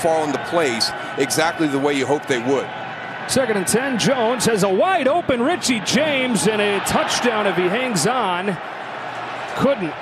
fall into place exactly the way you hope they would. Second and 10, Jones has a wide open Richie James and a touchdown if he hangs on. Couldn't.